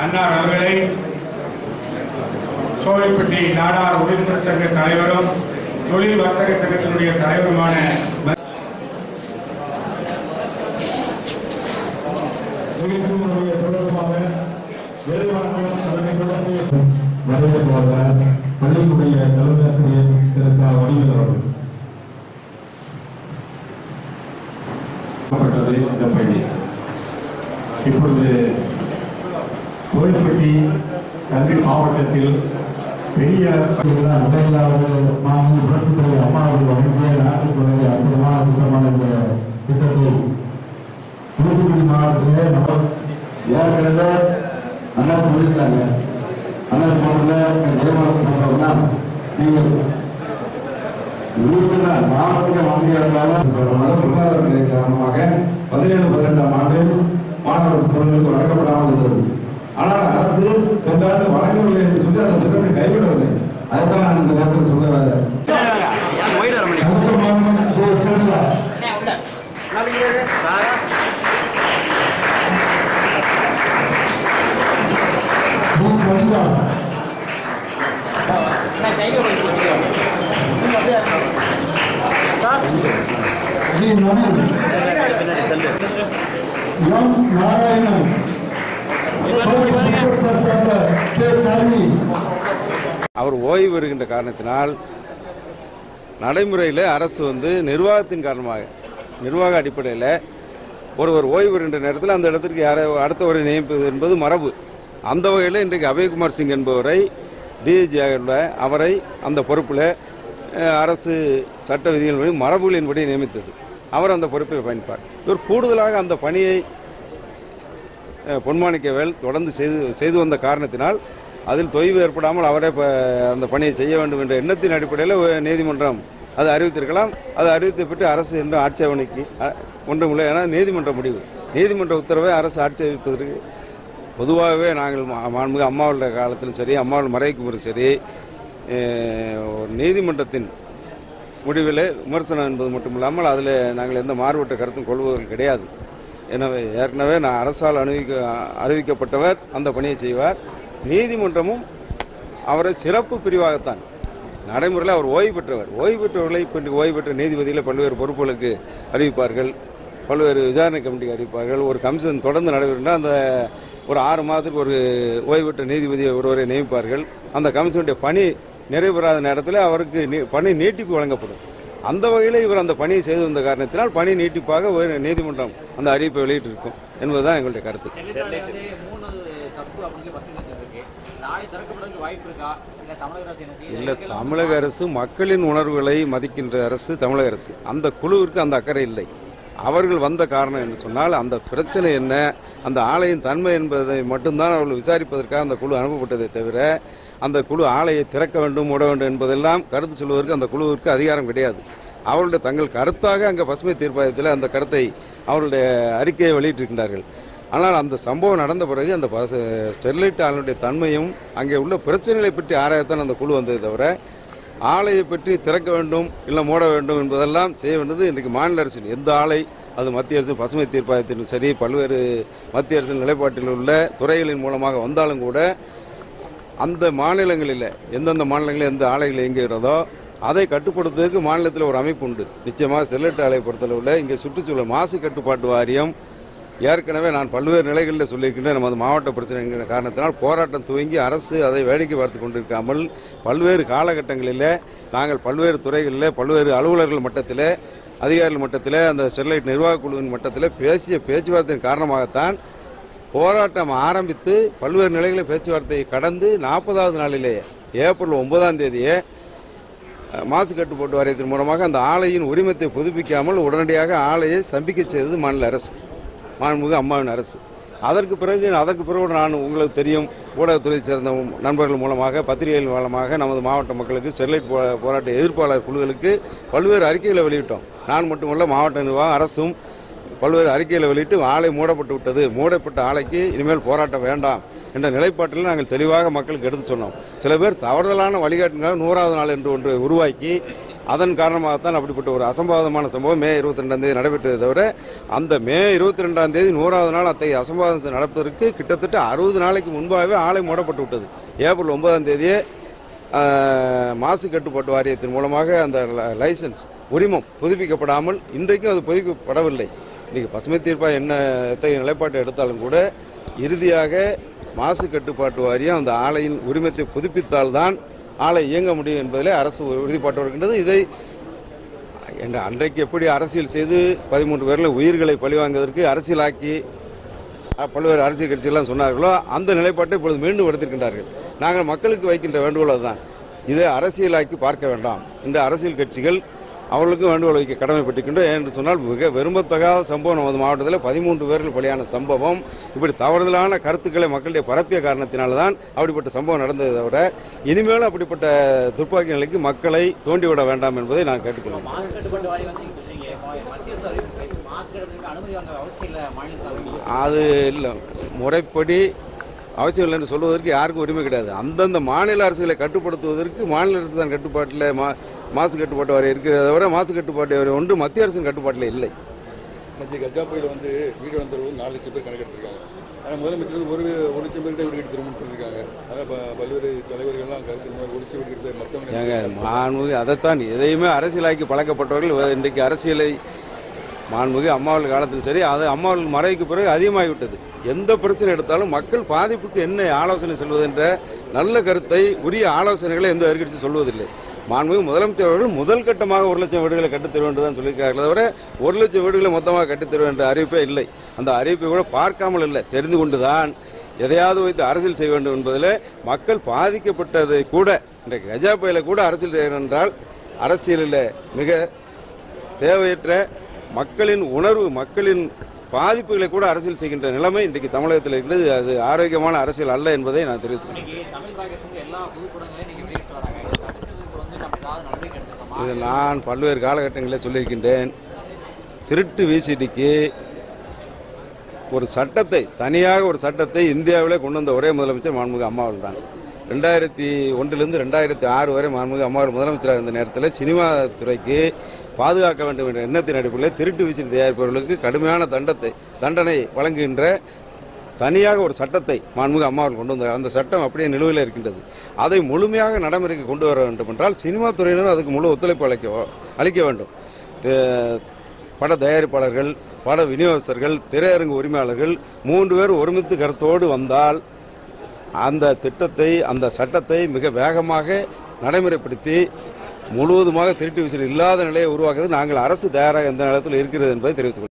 அன்னார் அவர்களை சோழிப்பட்டி நாடார் உறுப்பினர் சங்க தலைவரும் தொழில் வர்த்தக சங்கத்தினுடைய தலைவருமான போல பள்ளியினுடைய தலைமையாசிரியர் திரு அவர்கள் இப்பொழுது கோயில்பட்டி கல்வி மாவட்டத்தில் பெரிய முதலாவது மாநில புரட்சித்துறை அம்மா அவர்கள் வழங்கிய நாட்டுத்துறை அற்புதமான திட்டமான இந்த திட்டத்தை தூத்துக்குடி மாவட்டத்திலே நம்ம ஏற்கனவே அண்ணா சொல்லியிருக்காங்க அண்ணா போனதுல ஜெயமலம் சொல்றதுனா நீங்கள் உறுப்பினர் மாவட்ட வாங்கியிருந்தாலும் காரணமாக பதினேழு பதினெட்டாம் ஆண்டு மாணவர் தொழில்களுக்கு வழங்கப்படாமல் இருந்தது. ஆனால் அரசு சென்ற ஆண்டு வழங்கவில்லை என்று சொல்லி அந்த திட்டத்தை கைவிடவில்லை அதுதான் நான் இந்த நேரத்தில் சொல்ல வரேன். அடுத்த ஓய்வு வருகின்ற காரணத்தினால் நடைமுறையில் அரசு வந்து நிர்வாகத்தின் காரணமாக நிர்வாக அடிப்படையில் ஒருவர் ஓய்வு வருகின்ற நேரத்தில் அந்த இடத்திற்கு யாரை அடுத்தவரை நியமிப்பது என்பது மரபு. அந்த வகையில் இன்றைக்கு அபயகுமார் சிங் என்பவரை டிஜியாக அவரை அந்த பொறுப்பில் அரசு சட்ட விதிகளின்படி மரபுகளின்படி நியமித்தது. அவர் அந்த பொறுப்பை பயணிப்பார் இவர் கூடுதலாக அந்த பணியை பொன்மாணிக்கவேல் தொடர்ந்து செய்து செய்து வந்த காரணத்தினால் அதில் தொய்வு ஏற்படாமல் அவரே அந்த பணியை செய்ய வேண்டும் என்ற எண்ணத்தின் அடிப்படையில் நீதிமன்றம் அதை அறிவித்திருக்கலாம். அதை அறிவித்தப்பட்டு அரசு என்று ஆட்சேபனைக்கு ஒன்றும் ஒன்றுமில்லை ஏன்னா நீதிமன்ற முடிவு. நீதிமன்ற உத்தரவை அரசு ஆட்சேபிப்பதற்கு பொதுவாகவே நாங்கள் மா- மாண்புமிகு அம்மாவுடைய காலத்திலும் சரி அம்மாவில் மறைக்கும் போது சரி ஒரு நீதிமன்றத்தின் முடிவில் விமர்சனம் என்பது மட்டும் இல்லாமல் அதில் நாங்கள் எந்த மாறுபட்ட கருத்தும் கொள்வதில் கிடையாது. எனவே ஏற்கனவே நான் அரசால் அணிவிக்க அறிவிக்கப்பட்டவர் அந்த பணியை செய்வார். நீதிமன்றமும் அவரை சிறப்பு பிரிவாகத்தான். நடைமுறையில் அவர் ஓய்வு பெற்றவர். ஓய்வு பெற்றவர்களை இப்போ ஓய்வு பெற்ற நீதிபதியில் பல்வேறு பொறுப்புகளுக்கு அறிவிப்பார்கள். பல்வேறு விசாரணை கமிட்டிக்கு அறிவிப்பார்கள். ஒரு கமிஷன் தொடர்ந்து நடைபெறுகின்ற அந்த ஒரு ஆறு மாதத்துக்கு ஒரு ஓய்வு பெற்ற நீதிபதி ஒருவரை நியமிப்பார்கள். அந்த கமிஷனுடைய பணி நிறைவேறாத நேரத்தில் அவருக்கு நீ- பணி நீட்டிப்பு வழங்கப்படும். அந்த வகையில் இவர் அந்த பணியை செய்து வந்த காரணத்தினால் பணி நீட்டிப்பாக ஒரு நீதிமன்றம் அந்த அறிவிப்பை வெளியிட்டிருக்கும் என்பதுதான் எங்களுடைய கருத்து. தப்பு அப்படின்னு பசங்க இருக்கு. நாளை திறக்கப்படுறதுக்கு வாய்ப்பு இருக்கா? இல்ல தமிழக அரசு என்ன செய்யுது? இல்லை தமிழக அரசு மக்களின் உணர்வுகளை மதிக்கின்ற அரசு தமிழக அரசு. அந்த குழுவிற்கு அந்த அக்கறை இல்லை. அவர்கள் வந்த காரணம் என்று சொன்னால் அந்த பிரச்சனை என்ன அந்த ஆலையின் தன்மை என்பதை மட்டும்தான் அவர்கள் விசாரிப்பதற்காக அந்த குழு அனுப்பப்பட்டதை தவிர அந்த குழு ஆலையை திறக்க வேண்டும் மூட வேண்டும் என்பதெல்லாம் கருத்து சொல்வதற்கு அந்த குழுவிற்கு அதிகாரம் கிடையாது. அவர்களுடைய தங்கள் கருத்தாக அங்கே பசுமை தீர்ப்பாயத்தில் அந்த கருத்தை அவர்களுடைய அறிக்கையை வெளியிட்டிருக்கின்றார்கள். ஆனால் அந்த சம்பவம் நடந்த பிறகு அந்த ஸ்டெர்லைட் ஆலையுடைய தன்மையும் அங்கே உள்ள பிரச்சனைகளை பற்றி ஆராயத்தான் அந்த குழு வந்தது தவிர ஆலையை பற்றி திறக்க வேண்டும் இல்லை மூட வேண்டும் என்பதெல்லாம் செய்ய வேண்டியது இன்றைக்கு மாநில அரசின் எந்த ஆலை அது மத்திய அரசு பசுமை தீர்ப்பாயத்திலும் சரி பல்வேறு மத்திய அரசின் நிலைப்பாட்டில் உள்ள துறைகளின் மூலமாக வந்தாலும் கூட அந்த மாநிலங்களில் எந்தெந்த மாநிலங்களில் எந்த ஆலைகள் இயங்குகிறதோ அதை கட்டுப்படுத்துவதற்கு மாநிலத்தில் ஒரு அமைப்பு உண்டு. நிச்சயமாக செல்லட்டு ஆலையை பொறுத்தளவில் இங்கே சுற்றுச்சூழல் மாசு கட்டுப்பாட்டு வாரியம் ஏற்கனவே நான் பல்வேறு நிலைகளில் சொல்லியிருக்கின்றேன். நமது மாவட்ட பிரச்சனை காரணத்தினால் போராட்டம் துவங்கி அரசு அதை வேடிக்கை பார்த்து கொண்டிருக்காமல் பல்வேறு காலகட்டங்களில் நாங்கள் பல்வேறு துறைகளில் பல்வேறு அலுவலர்கள் மட்டத்தில் அதிகாரிகள் மட்டத்தில் அந்த ஸ்டெர்லைட் நிர்வாகக் குழுவின் மட்டத்தில் பேசிய பேச்சுவார்த்தையின் காரணமாகத்தான் போராட்டம் ஆரம்பித்து பல்வேறு நிலைகளில் பேச்சுவார்த்தையை கடந்து நாற்பதாவது நாளிலேயே ஏப்ரல் ஒன்பதாம் தேதியே மாசு கட்டுப்பாட்டு வாரியத்தின் மூலமாக அந்த ஆலையின் உரிமத்தை புதுப்பிக்காமல் உடனடியாக ஆலையை ஸ்தம்பிக்க செய்தது மாநில அரசு. மாண்புமிகு அம்மாவின் அரசு. அதற்கு பிறகு அதற்கு பிறகு நான் உங்களுக்கு தெரியும் ஊடகத்துறை சேர்ந்த நண்பர்கள் மூலமாக பத்திரிகைகள் மூலமாக நமது மாவட்ட மக்களுக்கு ஸ்டெர்லைட் போ- போராட்ட எதிர்ப்பாளர் குழுக்களுக்கு பல்வேறு அறிக்கைகளை வெளியிட்டோம். நான் மட்டுமல்ல மாவட்ட நிர்வாகம் அரசும் பல்வேறு அறிக்கைகளை வெளியிட்டு ஆலை மூடப்பட்டு விட்டது. மூடப்பட்ட ஆலைக்கு இனிமேல் போராட்டம் வேண்டாம் என்ற நிலைப்பாட்டில் நாங்கள் தெளிவாக மக்களுக்கு எடுத்து சொன்னோம். சில பேர் தவறுதலான வழிகாட்டினால் நூறாவது நாள் என்று ஒன்று உருவாக்கி அதன் காரணமாகத்தான் அப்படிப்பட்ட ஒரு அசம்பாவிதமான சம்பவம் மே இருபத்தி ரெண்டாம் தேதி நடைபெற்றதை தவிர அந்த மே இருபத்தி ரெண்டாம் தேதி நூறாவது நாள் அத்தகைய அசம்பாவிதம் நடப்பதற்கு கிட்டத்தட்ட அறுபது நாளைக்கு முன்பாகவே ஆலை மூடப்பட்டு விட்டது. ஏப்ரல் ஒன்பதாம் தேதியே மாசு கட்டுப்பாட்டு வாரியத்தின் மூலமாக அந்த ல- லைசன்ஸ் உரிமம் புதுப்பிக்கப்படாமல் இன்றைக்கும் அது புதுப்பிக்கப்படவில்லை. இன்னைக்கு பசுமை தீர்ப்பாக என்ன எத்தகைய நிலைப்பாட்டை எடுத்தாலும் கூட இறுதியாக மாசு கட்டுப்பாட்டு வாரியம் அந்த ஆலையின் உரிமத்தை புதுப்பித்தால்தான் ஆலை இயங்க முடியும் என்பதிலே அரசு உறுதிப்பாட்டு வருகின்றது. இதை என்ற அன்றைக்கு எப்படி அரசியல் செய்து பதிமூன்று பேரில் உயிர்களை பழிவாங்குவதற்கு அரசியலாக்கி பல்வேறு அரசியல் கட்சிகள்லாம் சொன்னார்களோ அந்த நிலைப்பாட்டை இப்பொழுது மீண்டும் எடுத்திருக்கின்றார்கள். நாங்கள் மக்களுக்கு வைக்கின்ற வேண்டுகோள் அதுதான். இதை அரசியலாக்கி பார்க்க வேண்டாம். இந்த அரசியல் கட்சிகள் அவர்களுக்கும் வேண்டுகோள் வைக்க கடமைப்பட்டிருக்கின்றோம். என்று சொன்னால் மிக விரும்பத்தகாத சம்பவம் நமது மாவட்டத்தில் பதிமூன்று பேர்கள் பலியான சம்பவம். இப்படி தவறுதலான கருத்துக்களை மக்களுடைய பரப்பிய காரணத்தினால்தான் அப்படிப்பட்ட சம்பவம் நடந்ததை தவிர இனிமேலும் அப்படிப்பட்ட துப்பாக்கி நிலைக்கு மக்களை தூண்டிவிட வேண்டாம் என்பதை நான் கேட்டுக்கொள்கிறேன். அது இல்லை. முறைப்படி அவசியம் இல்லை என்று சொல்வதற்கு யாருக்கும் உரிமை கிடையாது. அந்தந்த மாநில அரசுகளை கட்டுப்படுத்துவதற்கு மாநில அரசு தான் கட்டுப்பாட்டில் மா மாசு கட்டுப்பாட்டு வரை இருக்கிறத தவிர மாசு கட்டுப்பாட்டு வரை ஒன்று மத்திய அரசின் கட்டுப்பாட்டில் இல்லை. கஜா புயல் வந்து வீடு வந்தவர்கள் நாலு லட்சம் பேர் கணக்கெடுத்திருக்காங்க. ஆனால் முதலமைச்சர் ஒரு ஒரு லட்சம் பேர் வீடு சொல்லியிருக்காங்க. அதான் ப- பல்வேறு தலைவர்கள்லாம் கருத்து ஒரு லட்சம் வீடு ஏங்க மற்றவங்க அதைத்தான் எதையுமே அரசியலாக்கி பழக்கப்பட்டவர்கள் இன்றைக்கு அரசியலை மாண்புமிகு அம்மாவர்கள் காலத்திலும் சரி அது அம்மாவர்கள் மறைவுக்கு பிறகு அதிகமாகிவிட்டது. எந்த பிரச்சனை எடுத்தாலும் மக்கள் பாதிப்புக்கு என்ன ஆலோசனை சொல்வது என்ற நல்ல கருத்தை உரிய ஆலோசனைகளை எந்த எதிர்கட்சி சொல்வதில்லை. மாண்புமிகு முதலமைச்சர் அவர்கள் முதல் கட்டமாக ஒரு லட்சம் வீடுகளை கட்டித் தருவேன் தான் தவிர ஒரு லட்சம் வீடுகளை மொத்தமாக கட்டுத்தருவேன் என்ற அறிவிப்பே இல்லை. அந்த அறிவிப்பை கூட பார்க்காமல் இல்லை. தெரிந்து கொண்டுதான் எதையாவது வைத்து அரசியல் செய்ய வேண்டும் என்பதில் மக்கள் பாதிக்கப்பட்டதை கூட இன்றைக்கு கஜா புயலை கூட அரசியல் செய்யணும் என்றால் அரசியலில் மிக தேவையற்ற மக்களின் உணர்வு மக்களின் பாதிப்புகளை கூட அரசியல் செய்கின்ற நிலைமை இன்றைக்கு தமிழகத்தில் இருக்கிறது அது ஆரோக்கியமான அரசியல் அல்ல என்பதை நான் தெரிவித்துக்கிறேன் இதை நான் பல்வேறு காலகட்டங்களில் சொல்லியிருக்கின்றேன். திருட்டு விசிடிக்கு ஒரு சட்டத்தை தனியாக ஒரு சட்டத்தை இந்தியாவிலே கொண்டு வந்த ஒரே முதலமைச்சர் மாண்புமிகு அம்மாவர்கள் தான் ரெண்டாயிரத்தி ஒன்றிலிருந்து ரெண்டாயிரத்தி ஆறு வரை மாண்புமிகு அம்மாவர்கள் முதலமைச்சராக இருந்த நேரத்தில் சினிமா துறைக்கு பாதுகாக்க வேண்டும் என்ற எண்ணத்தின் அடிப்படையில் திருட்டு விசிறி தயாரிப்பவர்களுக்கு கடுமையான தண்டத்தை தண்டனை வழங்குகின்ற தனியாக ஒரு சட்டத்தை மாண்புமிகு அம்மாவர்கள் கொண்டு வந்தார். அந்த சட்டம் அப்படியே நிலுவையில் இருக்கின்றது. அதை முழுமையாக நடைமுறைக்கு கொண்டு வர வேண்டும் என்றால் சினிமா துறையினர் அதுக்கு முழு ஒத்துழைப்பு அளிக்க அளிக்க வேண்டும். பட தயாரிப்பாளர்கள் பட விநியோகஸ்தர்கள் திரையரங்கு உரிமையாளர்கள் மூன்று பேர் ஒருமித்து கருத்தோடு வந்தால் அந்த திட்டத்தை அந்த சட்டத்தை மிக வேகமாக நடைமுறைப்படுத்தி முழுவதுமாக திருட்டு விசில் இல்லாத நிலையை உருவாக்குறது நாங்கள் அரசு தயாராக எந்த நேரத்தில் இருக்கிறது என்பதை தெரிவித்துக்